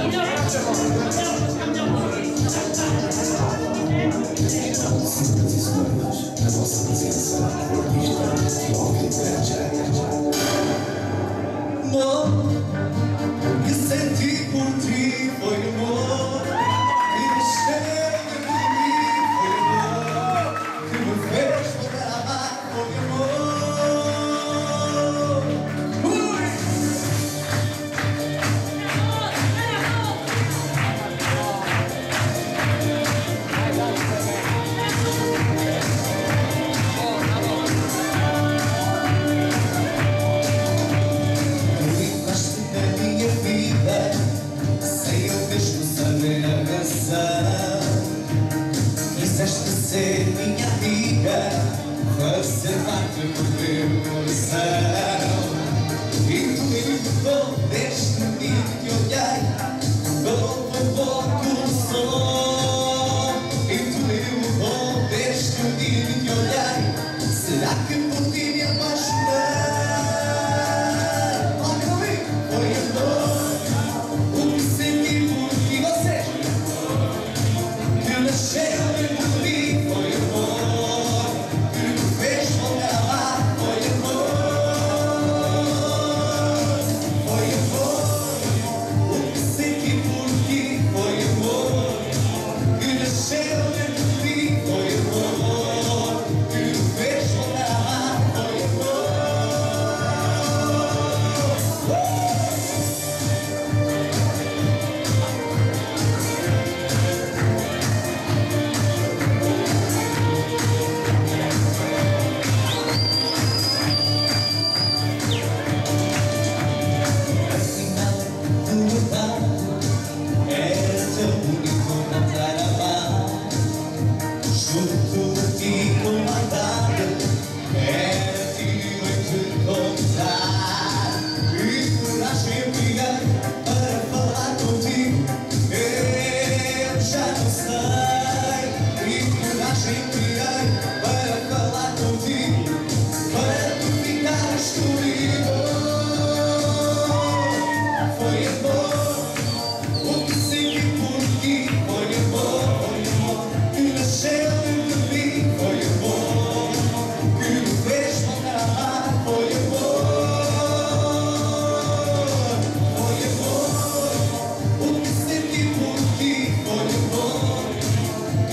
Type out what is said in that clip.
이런 If I do, it would.